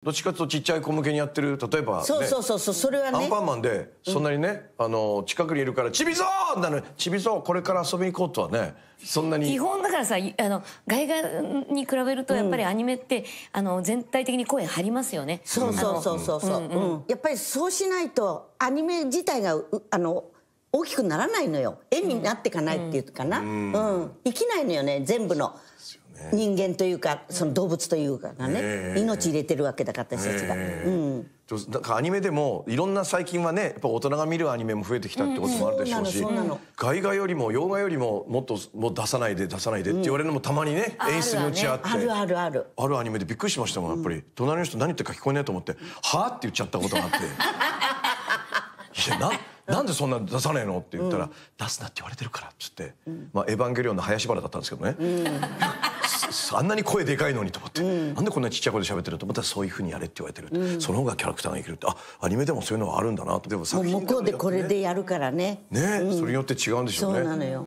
どっちかというとちっちゃい子向けにやってる例えば、ね、そうそうそうそうそれはね。アンパンマンでそんなにね、あの近くにいるから「ちびぞー!」なのに「ちびぞー！これから遊びに行こう」とはねそんなに。基本だからさあの外画に比べるとやっぱりアニメって、あの全体的に声張りますよね。そうそうそうそうそう、うんやっぱりそうしないとアニメ自体がうあの大きくならないのよ。絵になっていかないっていうかな、うん。生きないのよね全部の人間というかその動物というかがね、ええ。命入れてるわけだから私たちが、えうん。なんかアニメでもいろんな最近はねやっぱ大人が見るアニメも増えてきたってこともあるでしょうし外画よりも洋画よりももっともう出さないで出さないでって言われるのもたまにねあ演出に打ち合って。あるあるある。あるアニメでびっくりしましたもんやっぱり。隣の人何言ってるか聞こえないと思って「はあ?」って言っちゃったことがあって「いやななんでそんな出さないの?」って言ったら「出すなって言われてるから」っつって「まあエヴァンゲリオン」の林原だったんですけどねあんなに声でかいのにと思って、なんでこんなちっちゃい声で喋ってると思ったらそういうふうにやれって言われてる、その方がキャラクターが生きるってあアニメでもそういうのはあるんだなと。でも作品向こうでこれねでやるからね。ね、それによって違うんでしょそううねなのよ